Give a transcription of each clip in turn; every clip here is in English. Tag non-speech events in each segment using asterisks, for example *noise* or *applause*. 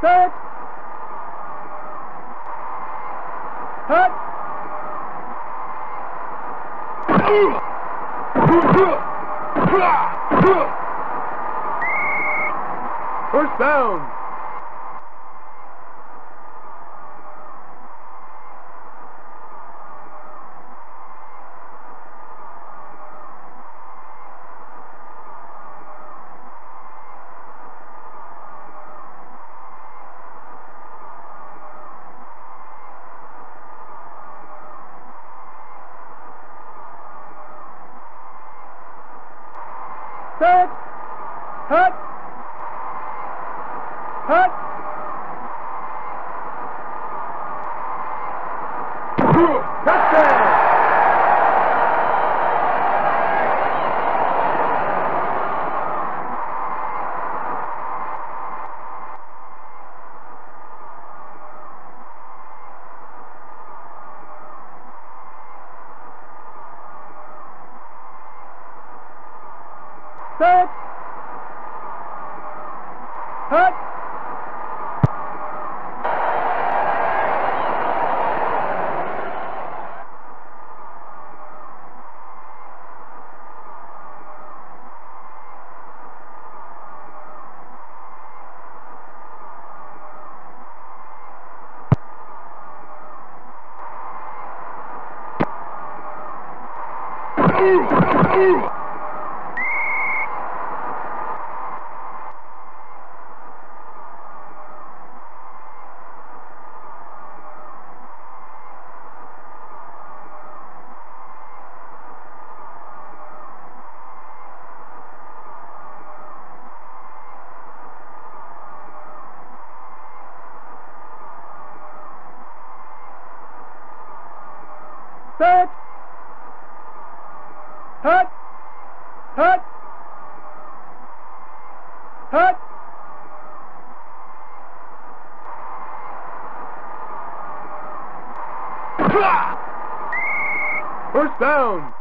Set. Hut. First down. Down.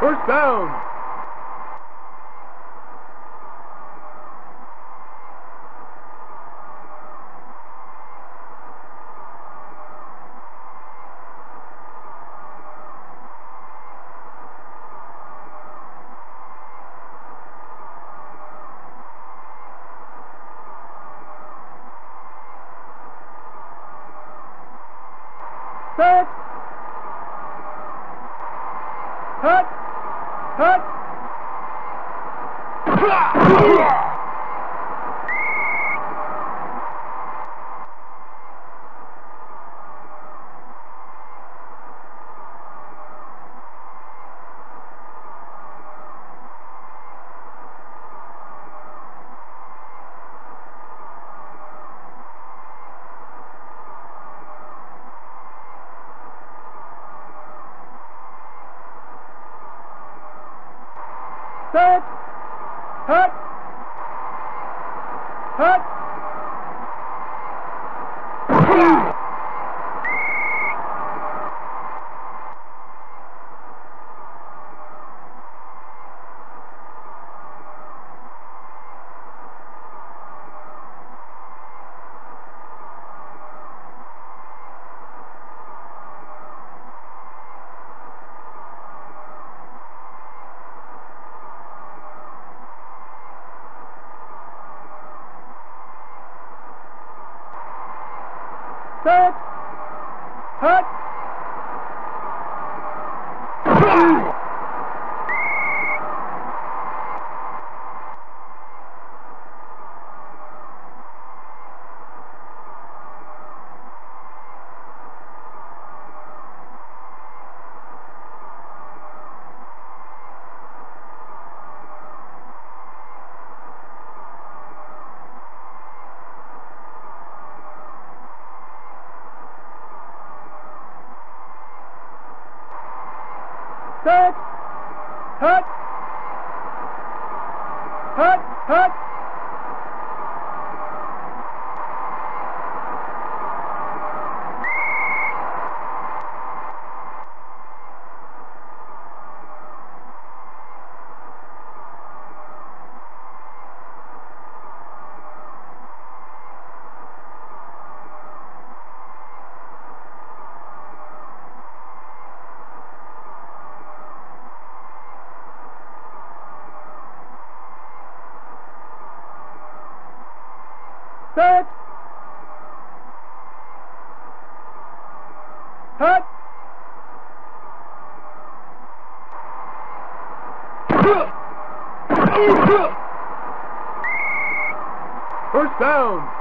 First down. First down.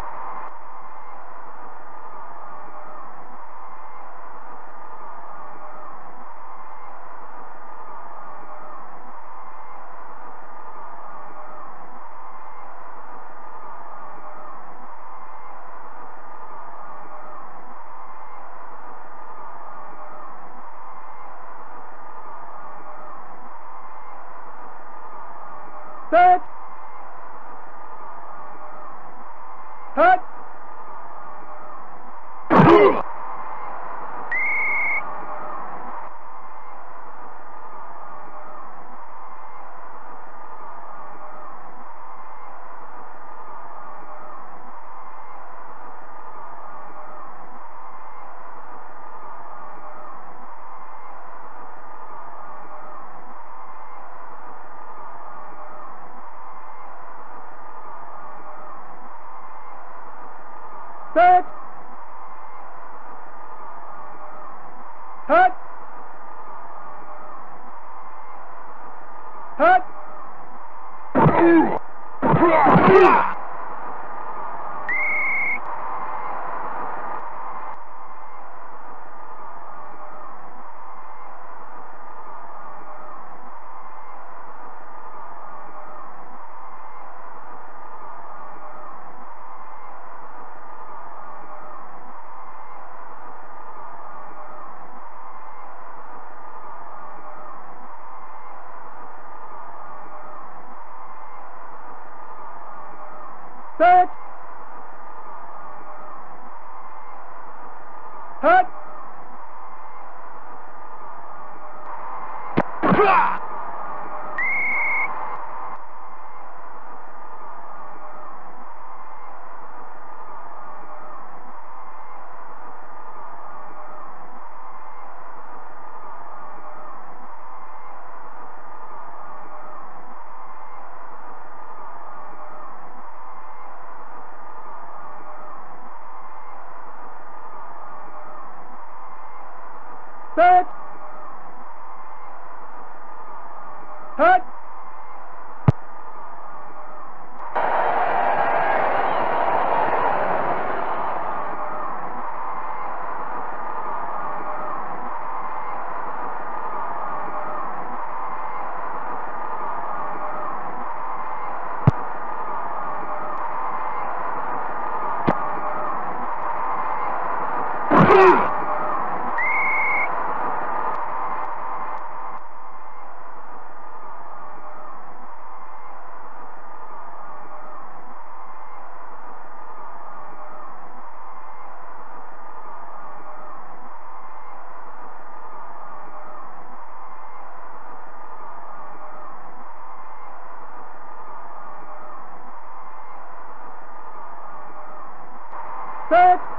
Set.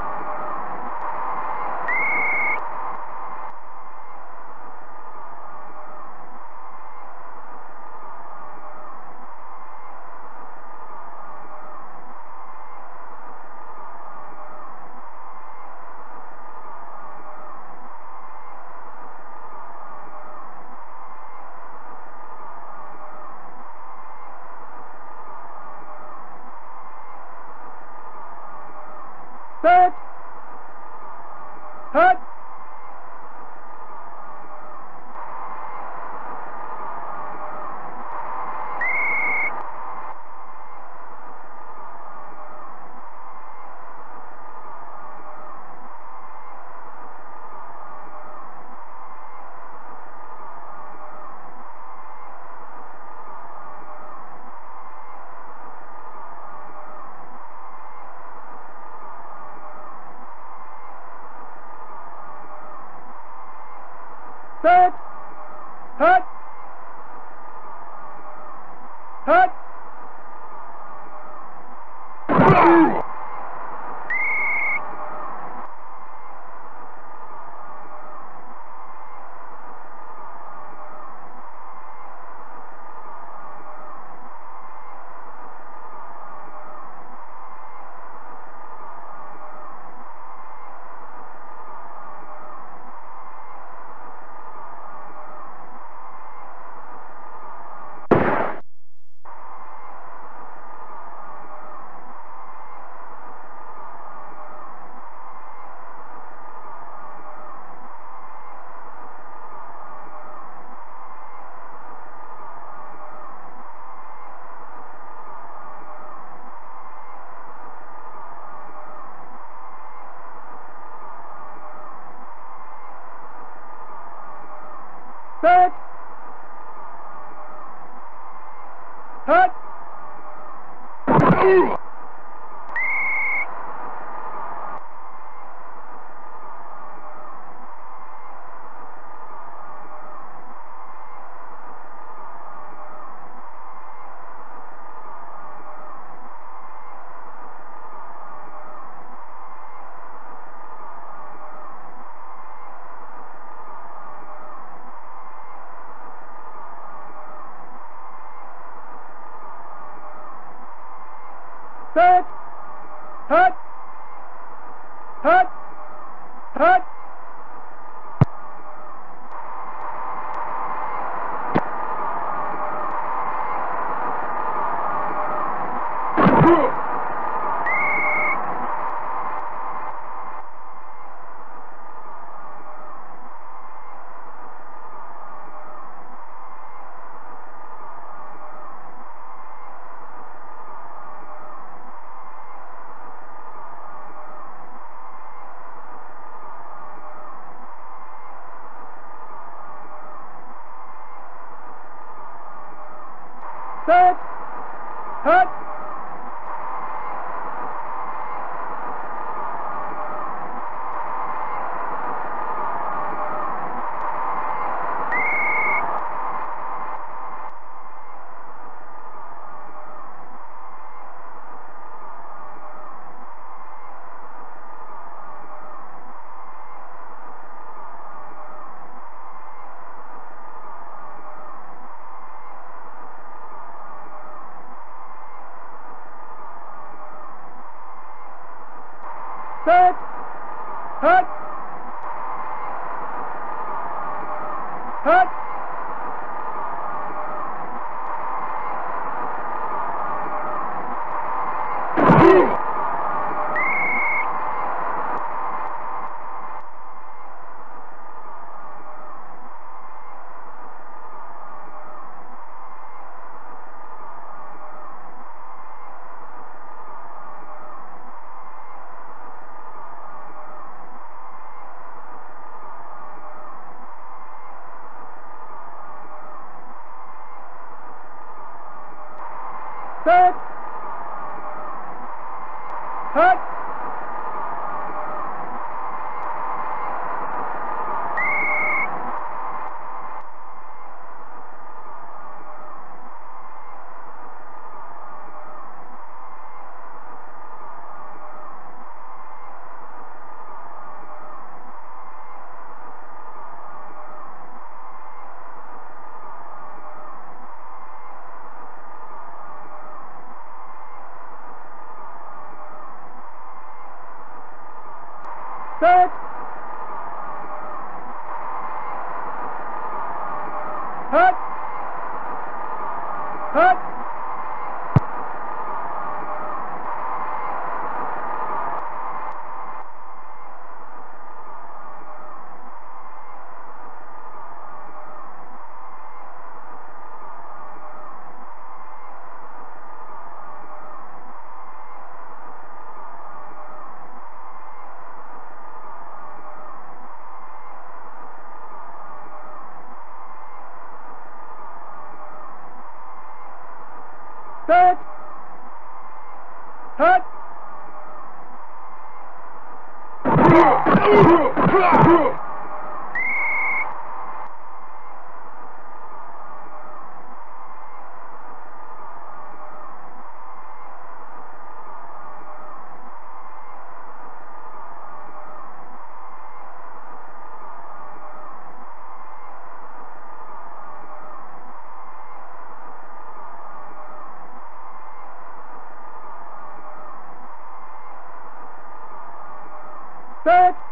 Set.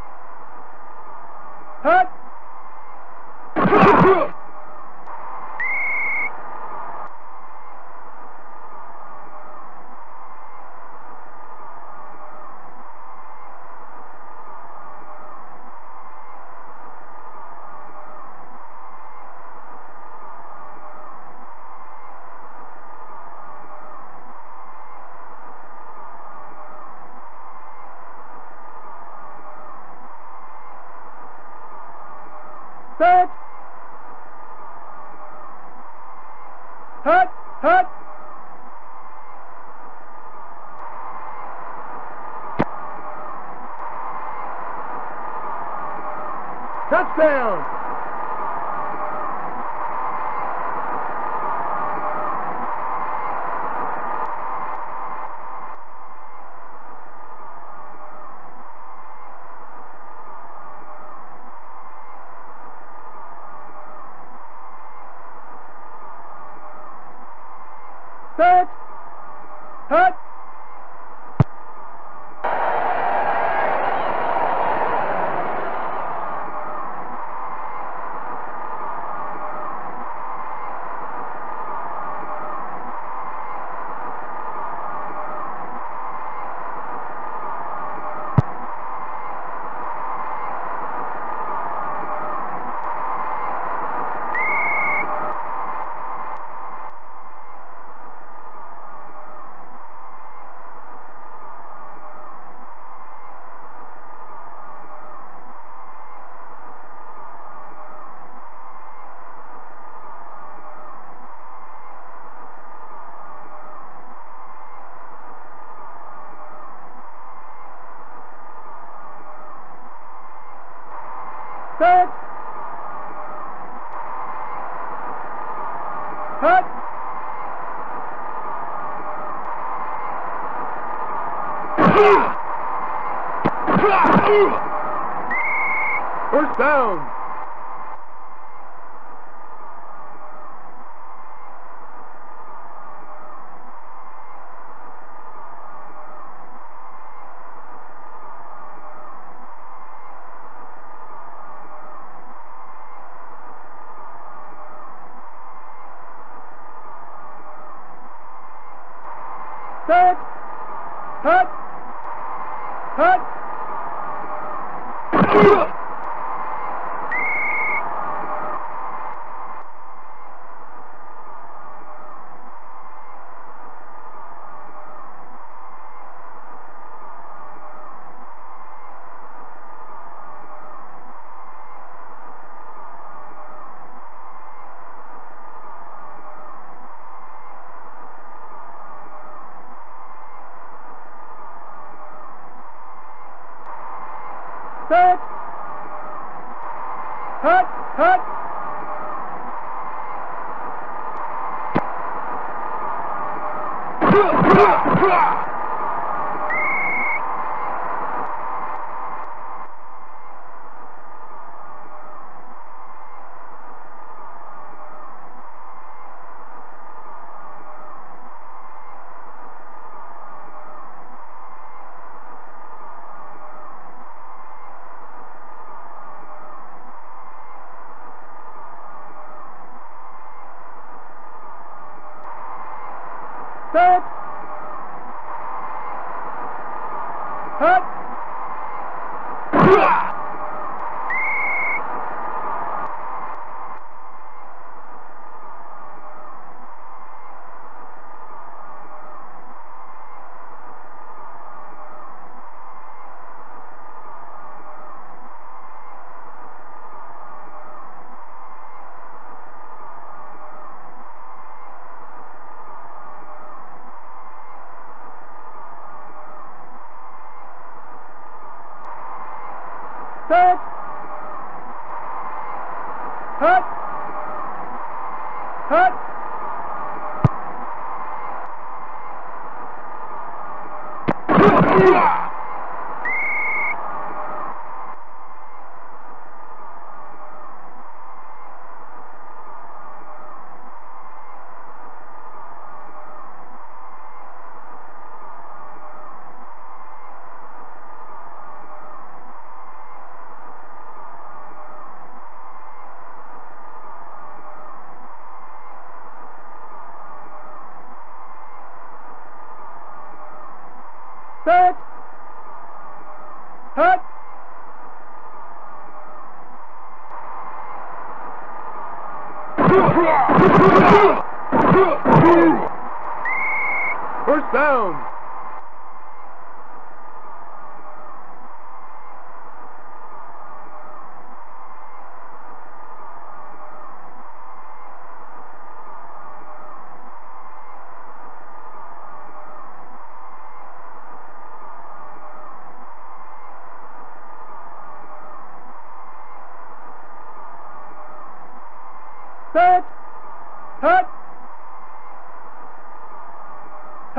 Hut.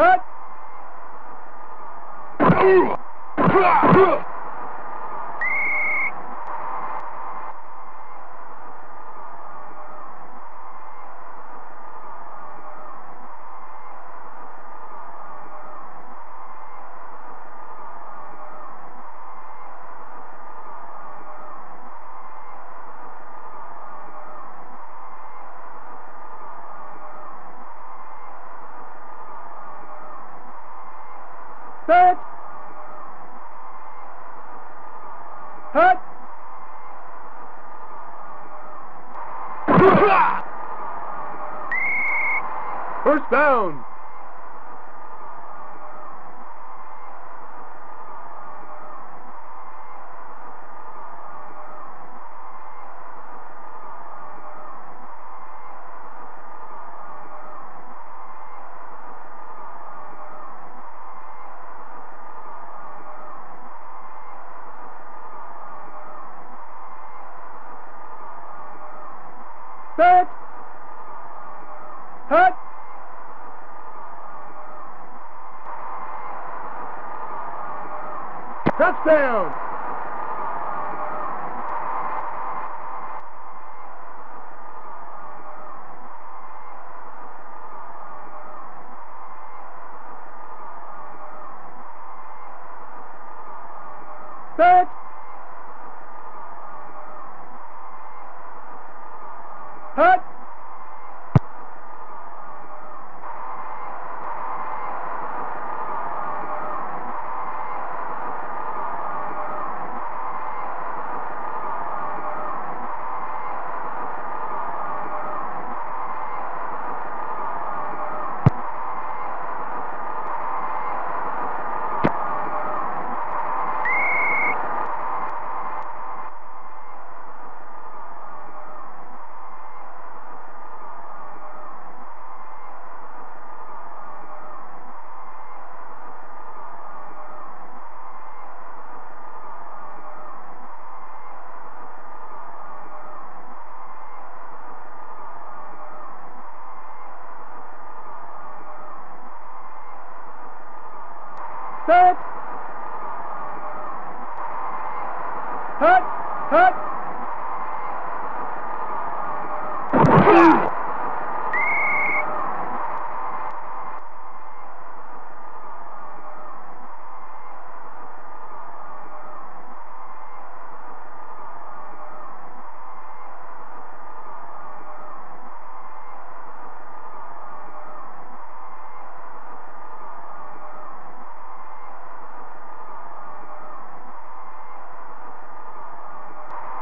Hut. Set. Hut. First down.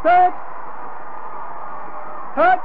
Set. Hut.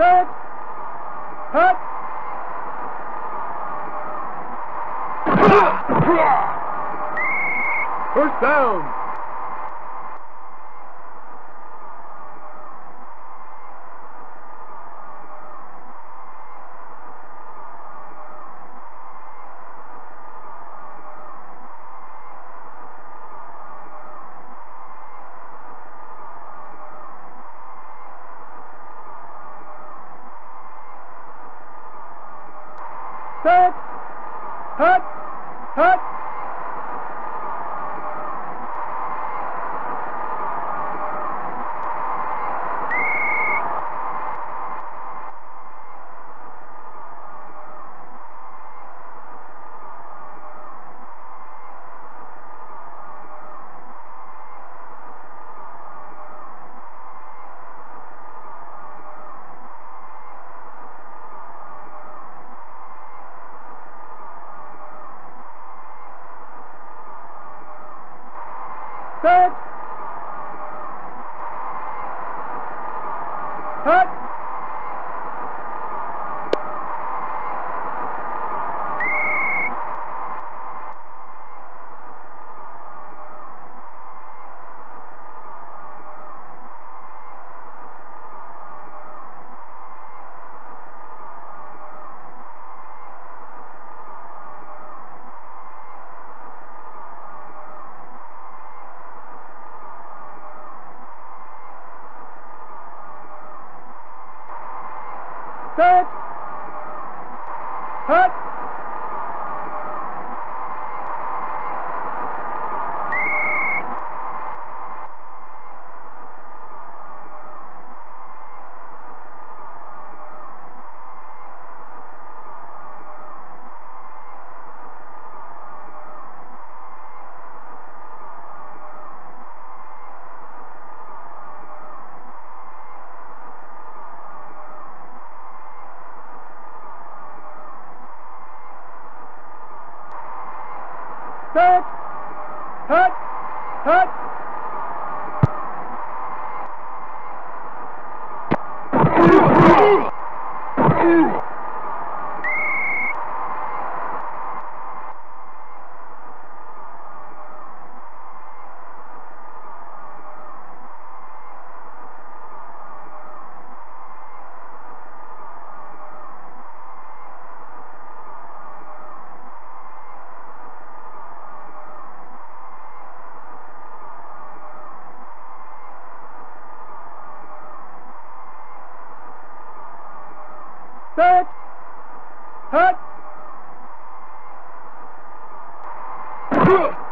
Set. Hut. First down. Set.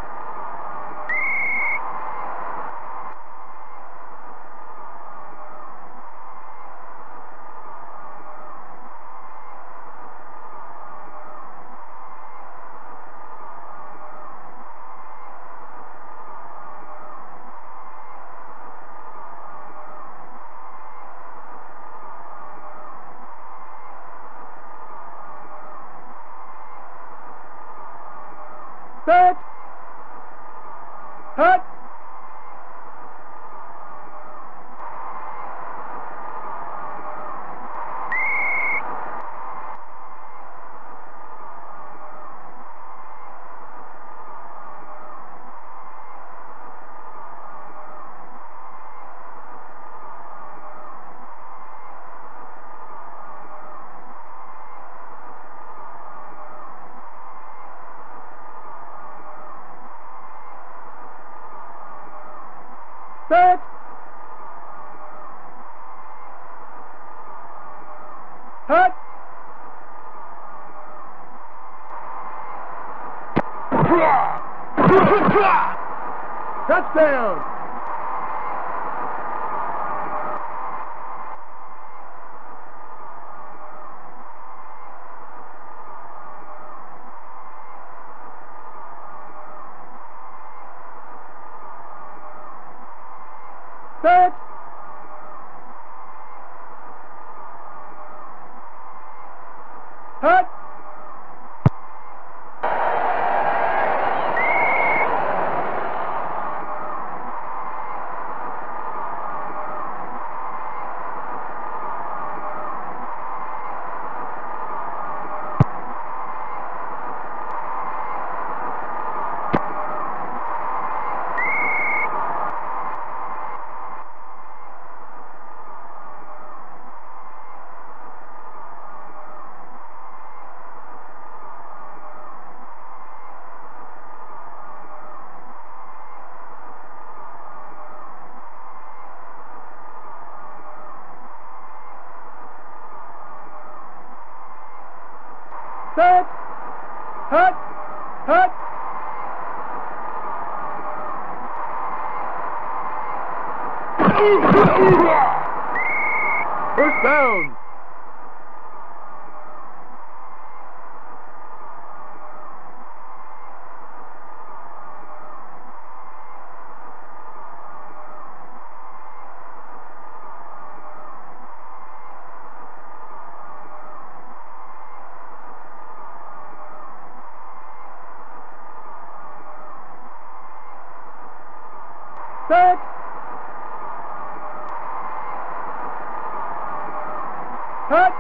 Hut.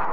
*laughs*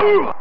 Set.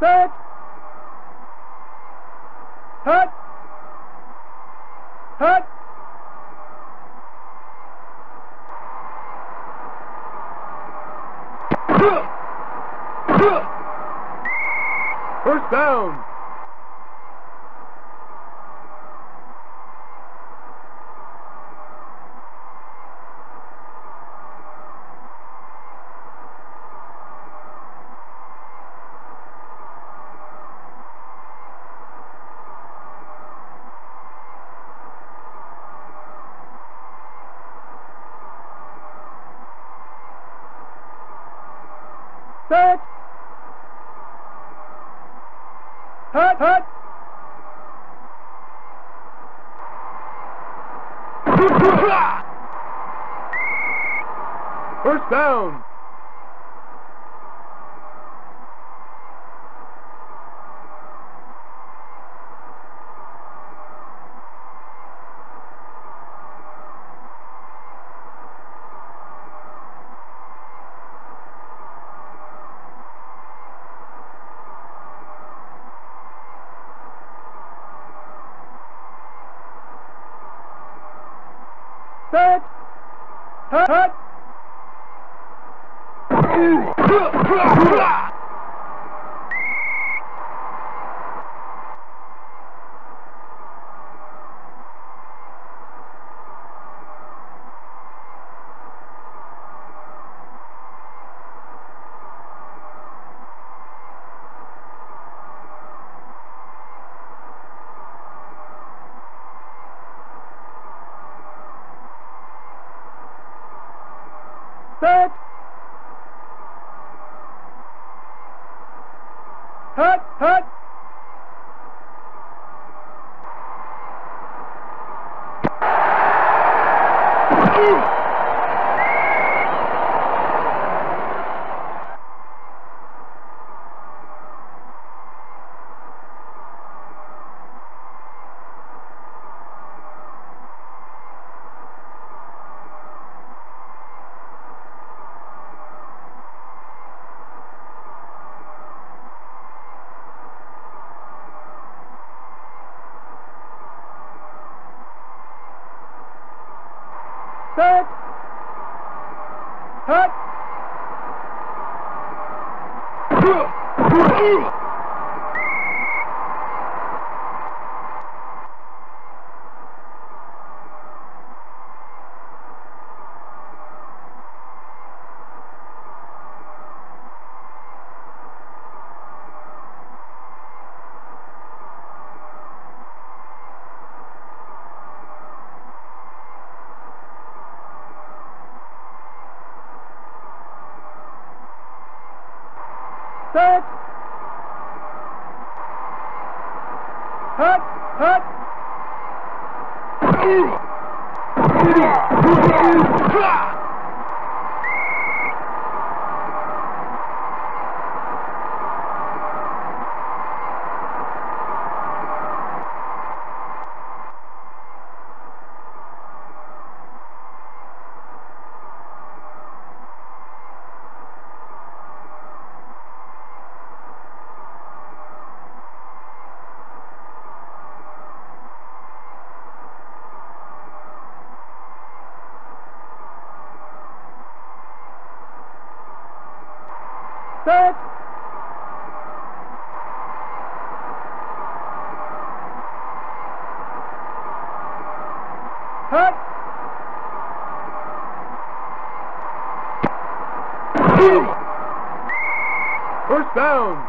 Set. Hut. Hut. First down. First down. Hut! Hut! Hut! Down.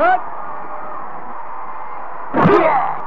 Hut. Set.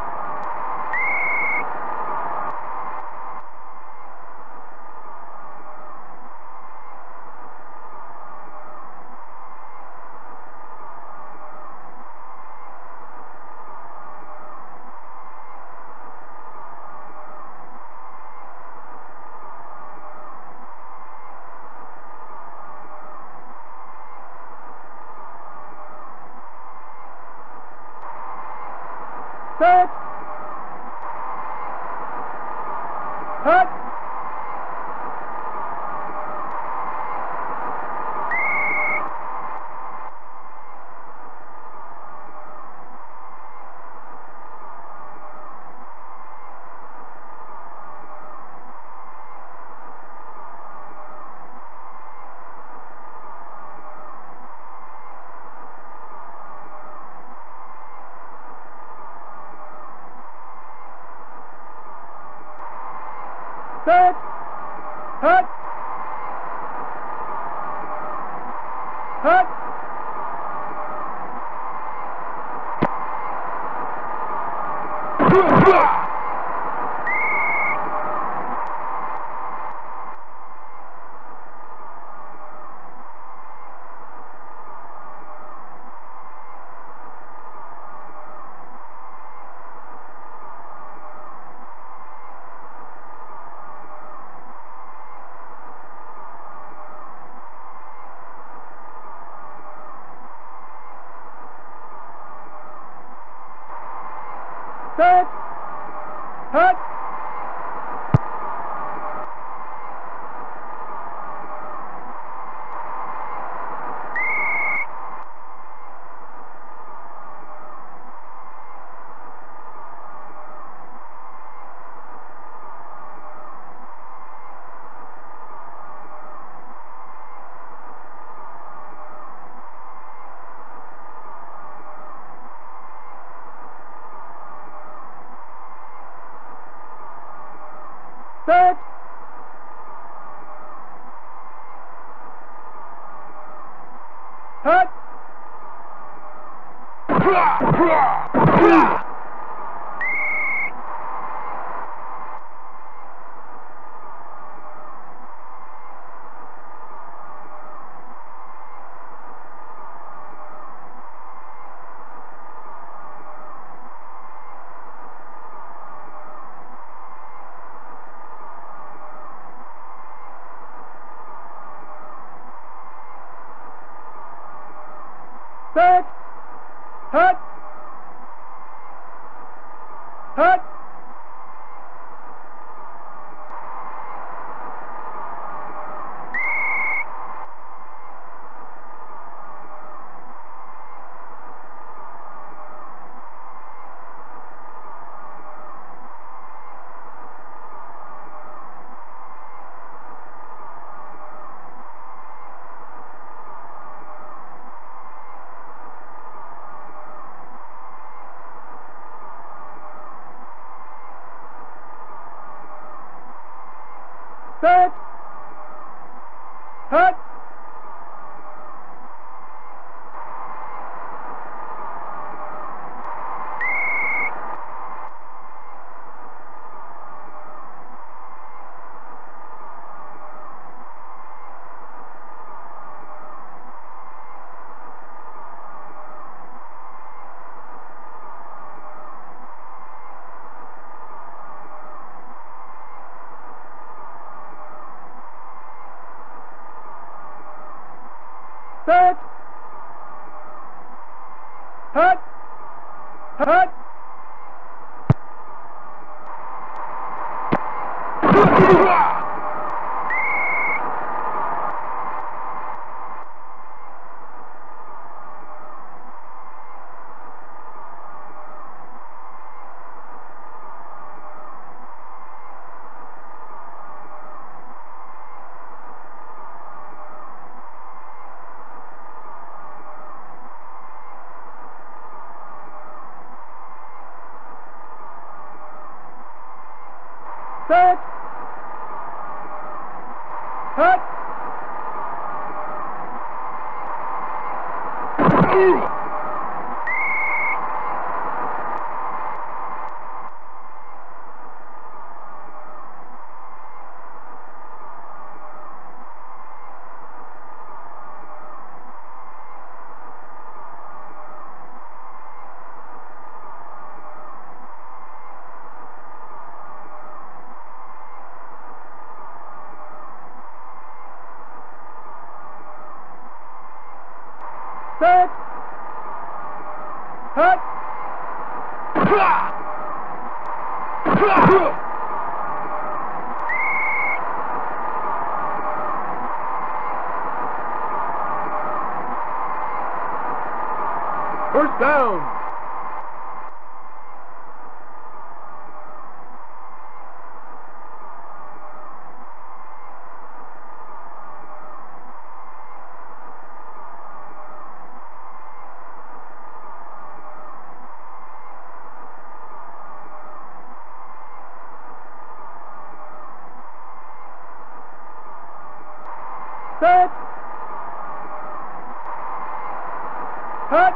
Hut.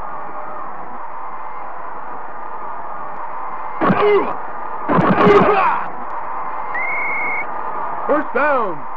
First down.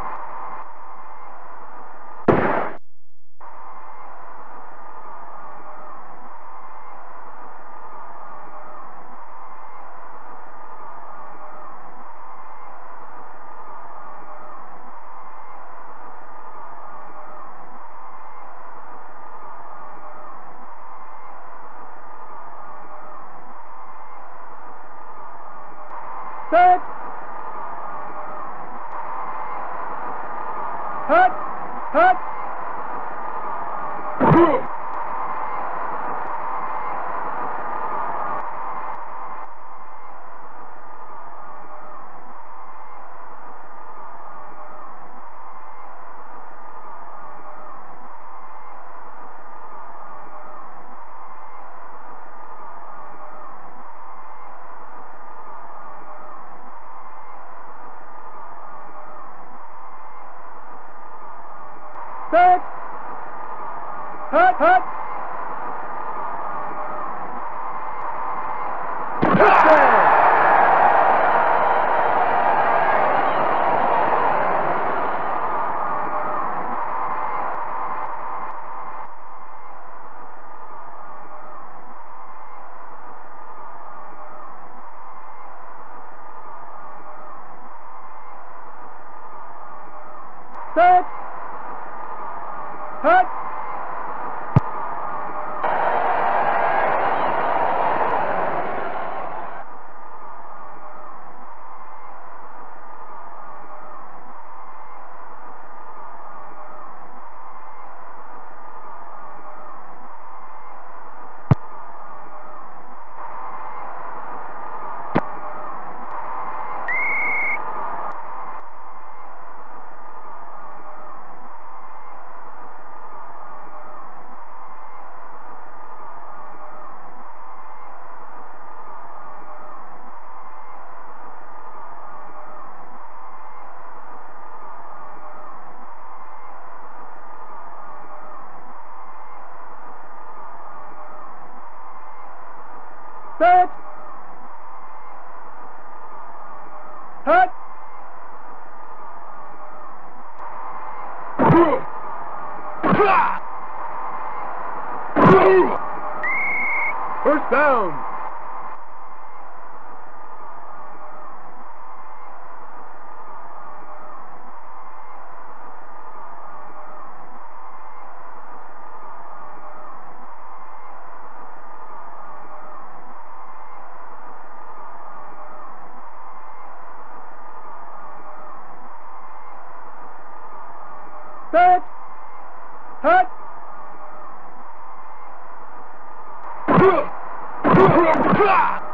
down. Touch! Touch! Ha!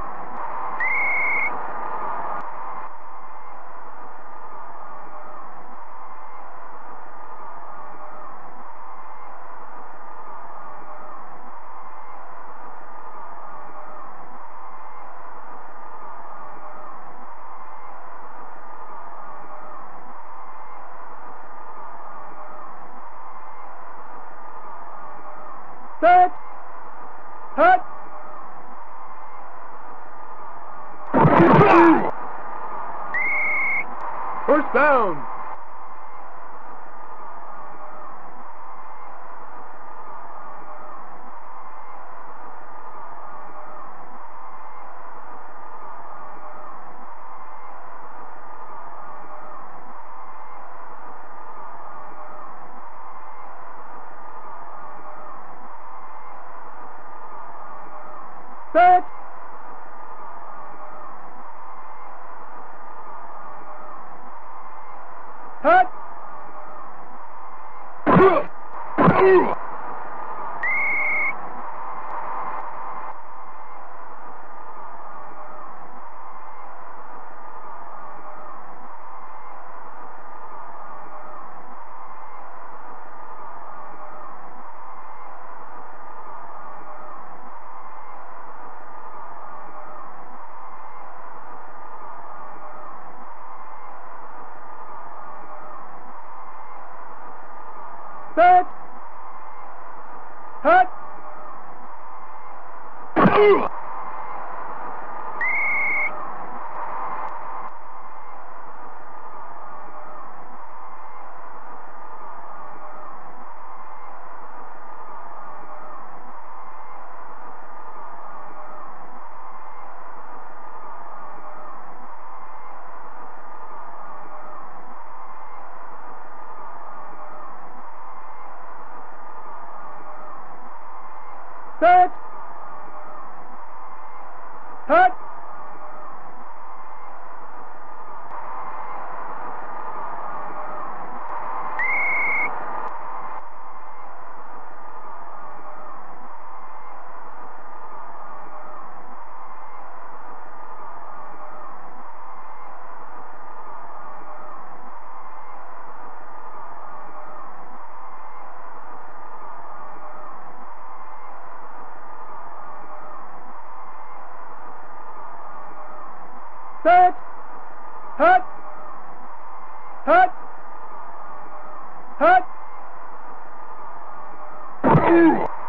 Set.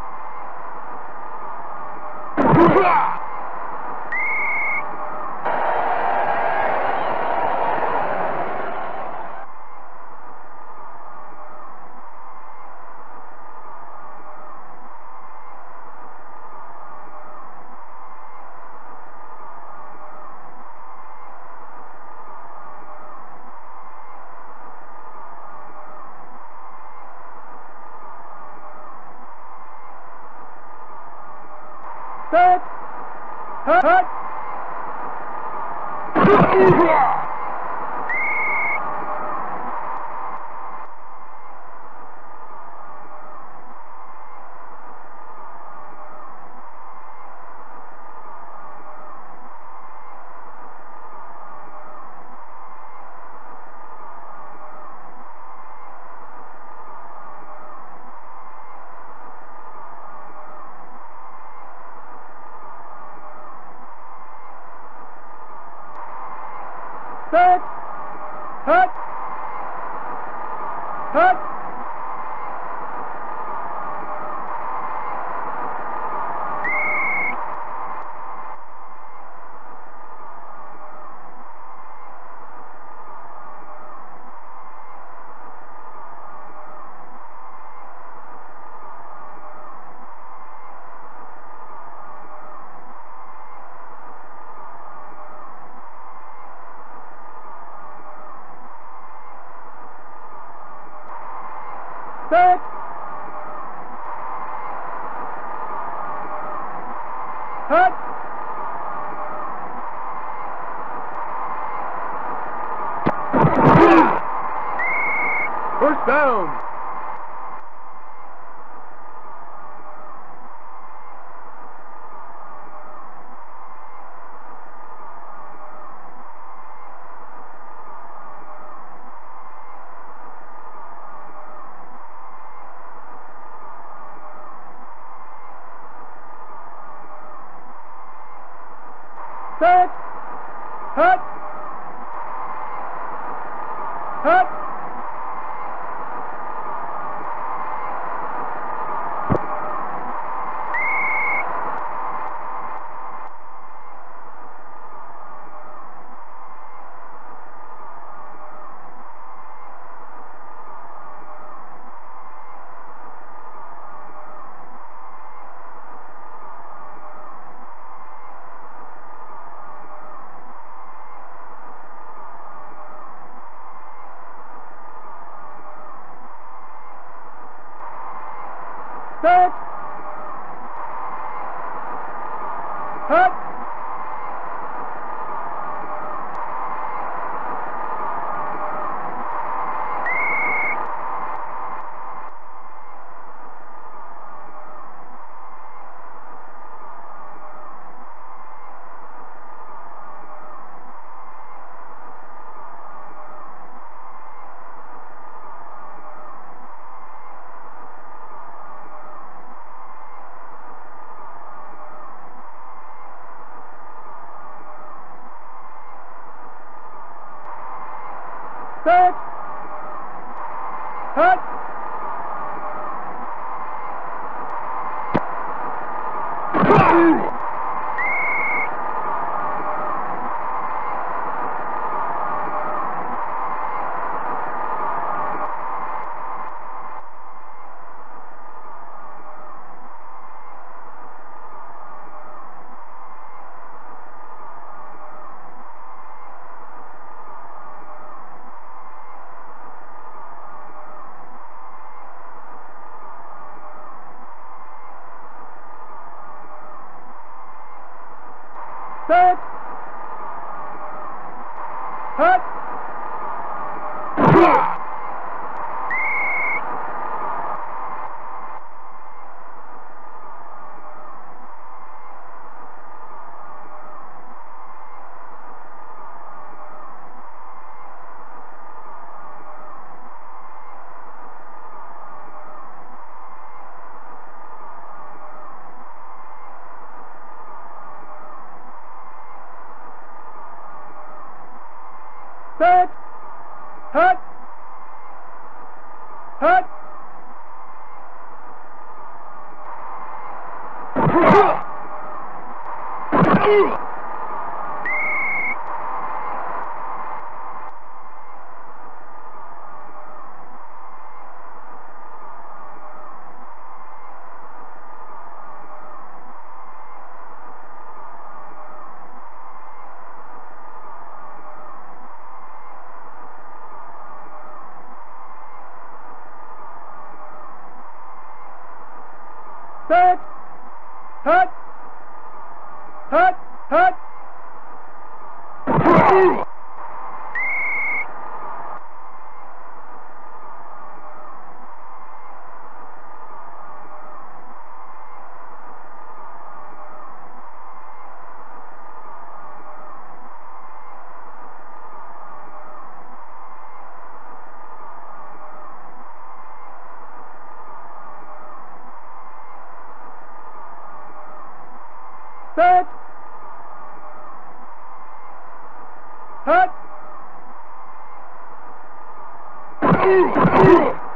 Ugh!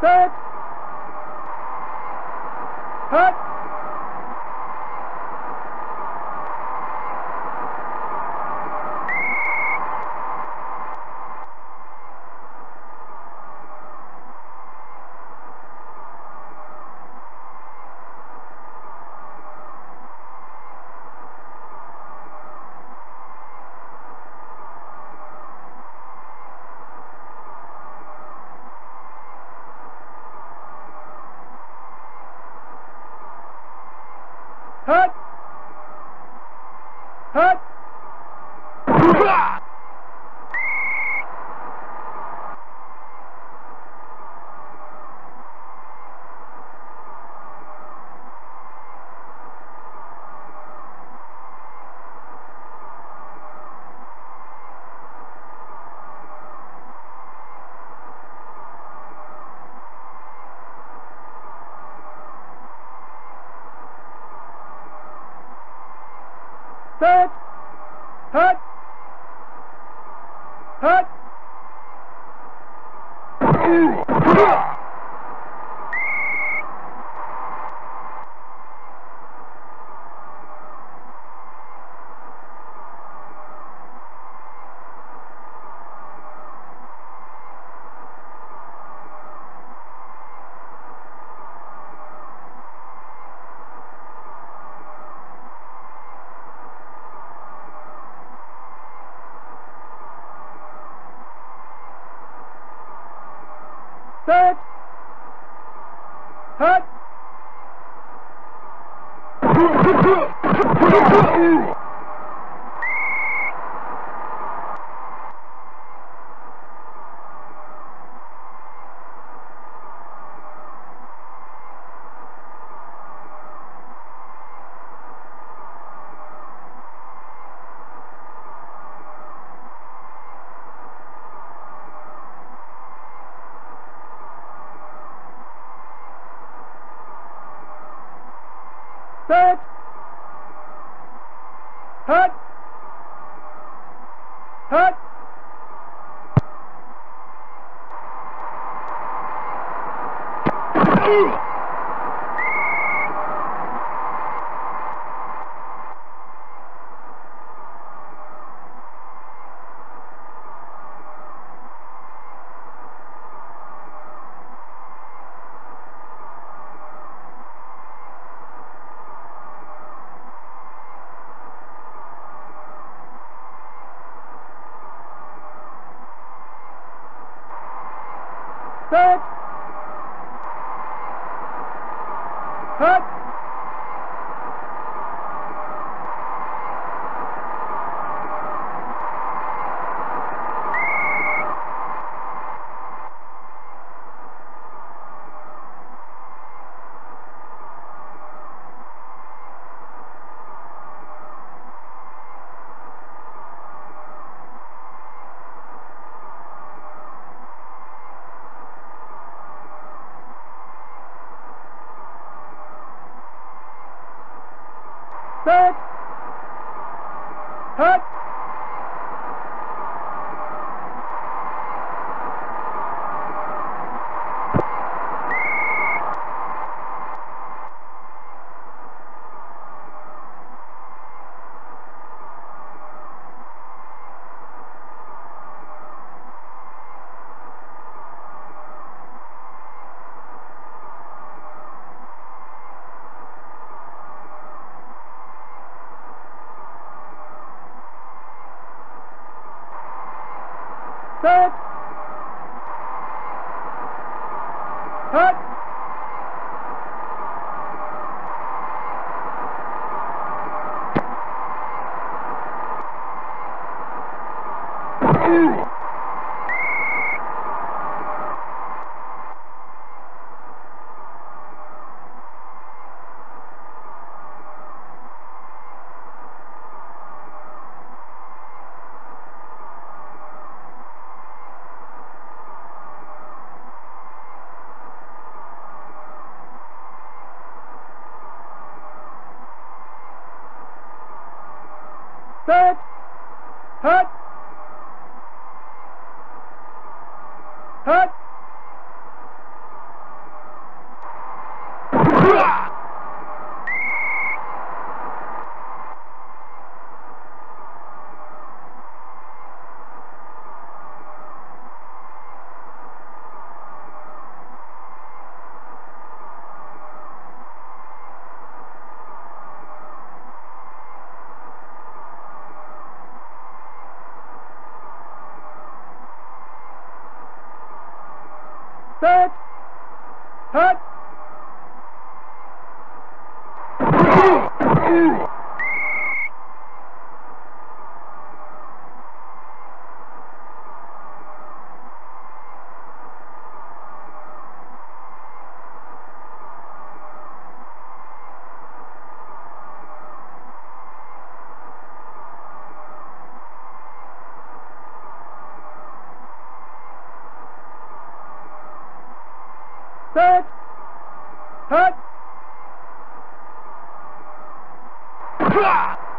Set. Hut. Set. Hut. 了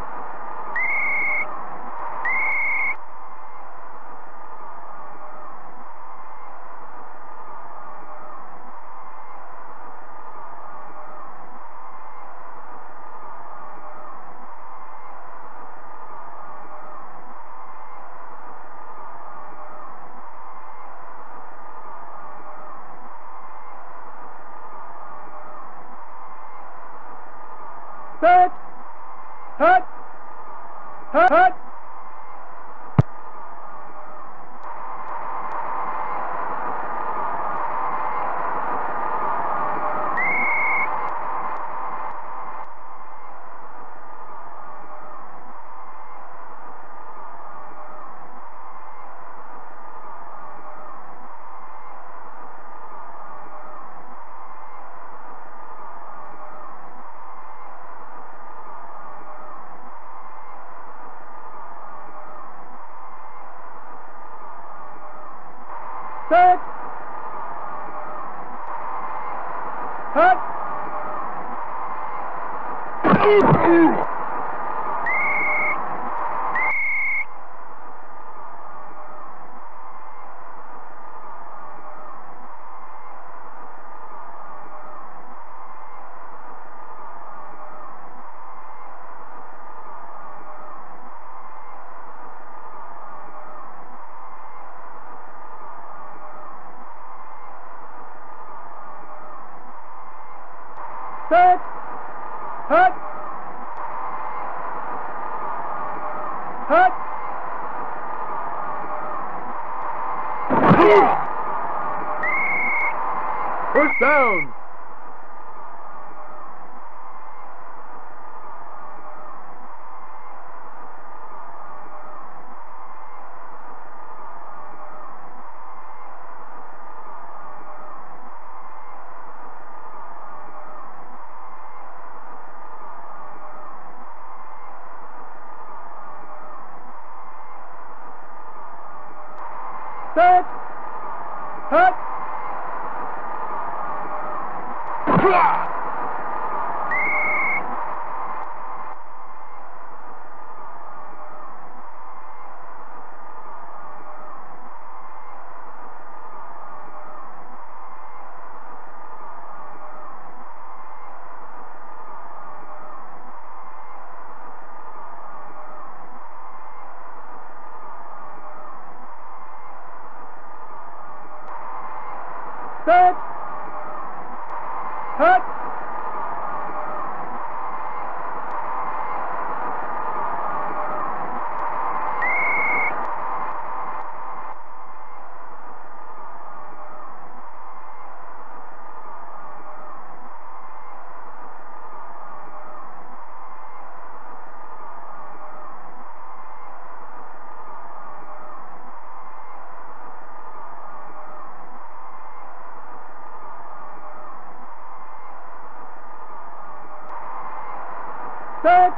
Set.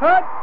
Hut.